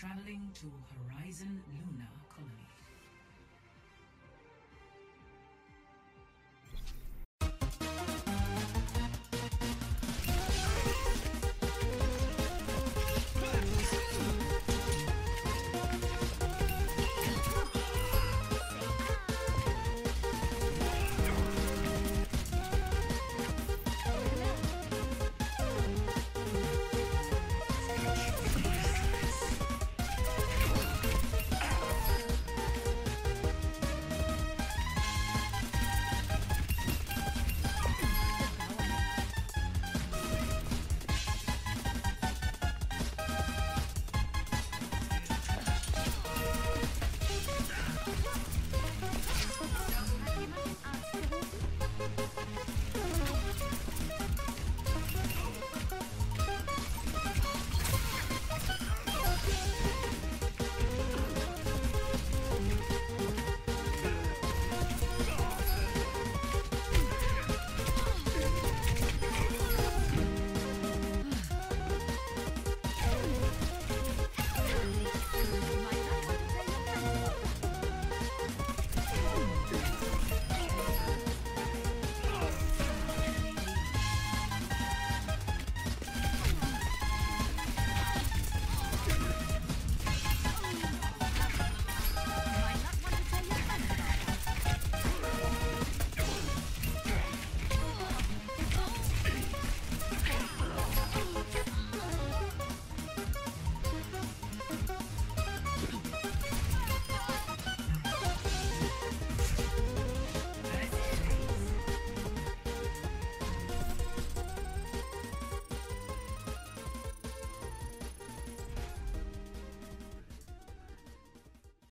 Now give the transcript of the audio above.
traveling to Horizon Luna Colony.